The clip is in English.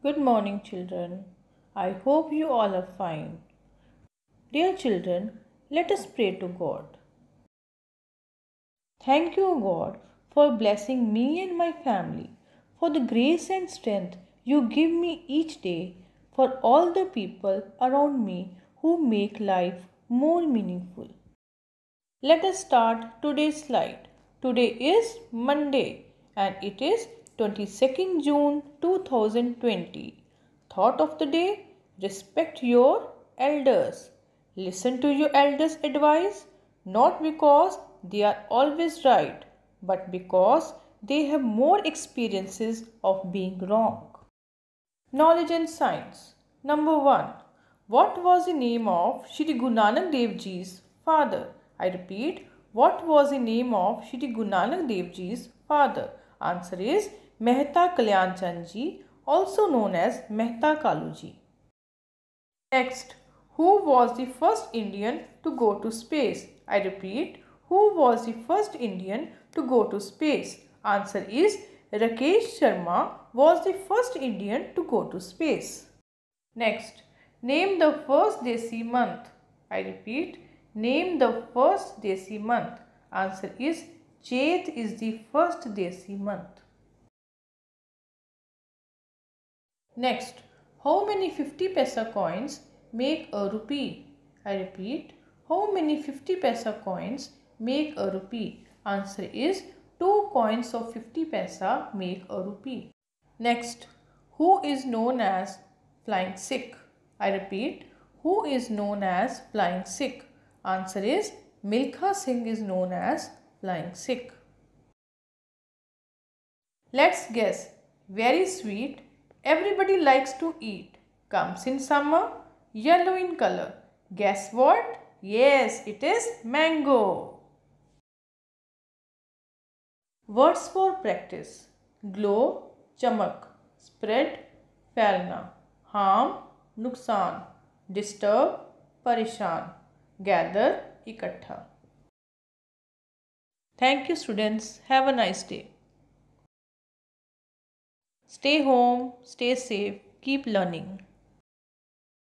Good morning, children. I hope you all are fine. Dear children, let us pray to God. Thank you, God, for blessing me and my family, for the grace and strength you give me each day, for all the people around me who make life more meaningful. Let us start today's slide. Today is Monday and it is 22nd June 2020. Thought of the day Respect your elders. Listen to your elders' advice not because they are always right, but because they have more experiences of being wrong. Knowledge and Science Number 1. What was the name of Shri Guru Nanak Dev Ji's father? I repeat, what was the name of Shri Guru Nanak Dev Ji's father? Answer is Mehta Kalyan Chand Ji, also known as Mehta Kalu Ji. Next, who was the first Indian to go to space? I repeat, who was the first Indian to go to space? Answer is Rakesh Sharma was the first Indian to go to space. Next, name the first Desi month. I repeat, name the first Desi month. Answer is Chet is the first Desi month. Next, how many 50 paisa coins make a rupee? I repeat, how many 50 paisa coins make a rupee? Answer is 2 coins of 50 paisa make a rupee. Next, who is known as flying Sikh? I repeat, who is known as flying Sikh? Answer is Milkha Singh is known as flying Sikh. Let's guess. Very sweet Everybody likes to eat. Comes in summer. Yellow in color. Guess what? Yes, it is mango. Words for practice. Glow, chamak. Spread, फैलना. Harm, नुकसान. Disturb, परेशान. Gather, इकट्ठा. Thank you students. Have a nice day. Stay home, stay safe, keep learning.